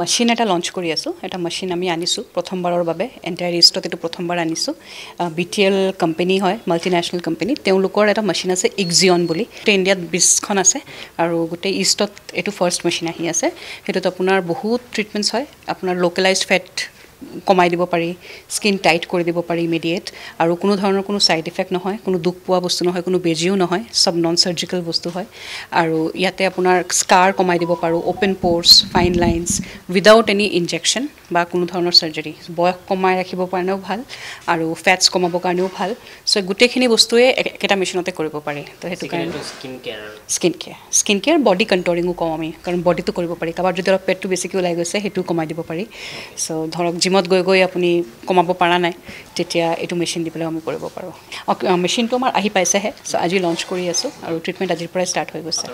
Machine এটা launch কৰি আছোঁ। এটা মেচিন আমি আনিছোঁ প্ৰথমবাৰৰ বাবে। এণ্টায়াৰ ইষ্টত এইটো প্ৰথমবাৰ আনিছোঁ। বি টি এল কোম্পেনী হয় মাল্টিনেশ্যনেল কোম্পেনী তেওঁলোকৰ এটা মেচিন আছে ইগজিয়ন বুলি। গোটেই ইণ্ডিয়াত বিছখন আছে আৰু গোটেই ইষ্টত এইটো ফাৰ্ষ্ট মেচিন আহি আছে। সেইটোত আপোনাৰ বহুত ট্ৰিটমেণ্টছ হয়। আপোনাৰ লোকেলাইজড ফেট কমাই দিব পাৰি স্কিন টাইট কৰি দিব পাৰি ইমিডিয়েট আৰু কোনো ধৰণৰ কোনো ছাইড ইফেক্ট নহয় কোনো দুখ পোৱা বস্তু নহয় কোনো বেজিও নহয় চব নন চাৰ্জিকেল বস্তু হয়। আৰু ইয়াতে আপোনাৰ স্কাৰ কমাই দিব পাৰোঁ open pores fine lines without any injection বা কোনো ধৰণৰ চাৰ্জাৰী বয়স কমাই ৰাখিবৰ কাৰণেও ভাল আৰু ফেটছ কমাবৰ কাৰণেও ভাল। চ' গোটেইখিনি বস্তুৱে একে- একেটা মেচিনতে কৰিব পাৰি। তো সেইটো কাৰণে skin care skin care skin care body কণ্ট্ৰলিঙো কওঁ আমি কাৰণ বডিটো কৰিব পাৰি। কাৰোবাৰ যদি অলপ পেটটো বেছিকৈ ওলাই গৈছে সেইটোও কমাই দিব পাৰি। চ' ধৰক জিমত গৈ গৈ আপুনি কমাব পৰা নাই তেতিয়া এইটো মেচিন দি পেলাই আমি কৰিব পাৰোঁ। মেচিনটো আমাৰ আহি পাইছেহে চ' আজি লঞ্চ কৰি আছোঁ আৰু ট্ৰিটমেণ্ট আজিৰ পৰাই ষ্টাৰ্ট হৈ গৈছে।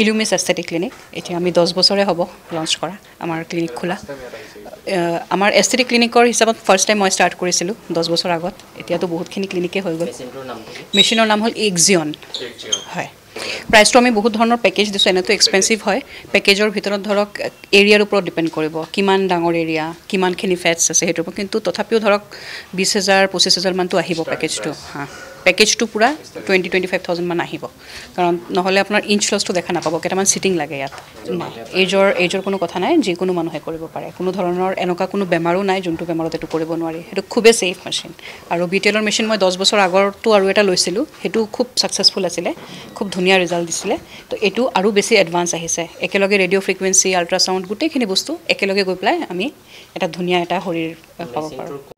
ইলুমিছ এষ্টেটিক ক্লিনিক এতিয়া আমি দহ বছৰে হ'ব লঞ্চ কৰা আমাৰ ক্লিনিক খোলা। আমাৰ এষ্টেটিক ক্লিনিকৰ হিচাপত ফাৰ্ষ্ট টাইম মই ষ্টাৰ্ট কৰিছিলোঁ দহ বছৰ আগত এতিয়াতো বহুতখিনি ক্লিনিকেই হৈ গ'ল। মেচিনৰ নাম হ'ল এক্সিয়ন হয়। প্ৰাইচটো আমি বহুত ধৰণৰ পেকেজ দিছোঁ এনেতো এক্সপেঞ্চিভ হয়। পেকেজৰ ভিতৰত ধৰক এৰিয়াৰ ওপৰত ডিপেণ্ড কৰিব কিমান ডাঙৰ এৰিয়া কিমানখিনি ফেটছ আছে সেইটোৰ ওপৰত। কিন্তু তথাপিও ধৰক বিছ হেজাৰ পঁচিছ হাজাৰমানটো আহিব পেকেজটো হা। পেকেজটো পূৰা টুৱেণ্টি টুৱেণ্টি ফাইভ থাউজেণ্ডমান আহিব। কাৰণ নহ'লে আপোনাৰ ইঞ্চ লছটো দেখা নাপাব কেইটামান চিটিং লাগে ইয়াত। নাই এইজৰ এইজৰ কোনো কথা নাই যিকোনো মানুহে কৰিব পাৰে। কোনো ধৰণৰ এনেকুৱা কোনো বেমাৰো নাই যোনটো বেমাৰত এইটো কৰিব নোৱাৰি। সেইটো খুবেই ছেফ মেচিন আৰু বি টি এলৰ মেচিন মই দহ বছৰ আগৰটো আৰু এটা লৈছিলোঁ। সেইটো খুব ছাকচেছফুল আছিলে খুব ধুনীয়া ৰিজাল্ট দিছিলে। তো এইটো আৰু বেছি এডভান্স আহিছে। একেলগে ৰেডিঅ' ফ্ৰিকুৱেঞ্চি আল্ট্ৰাছাউণ্ড গোটেইখিনি বস্তু একেলগে গৈ পেলাই আমি এটা ধুনীয়া এটা শৰীৰ পাব পাৰোঁ।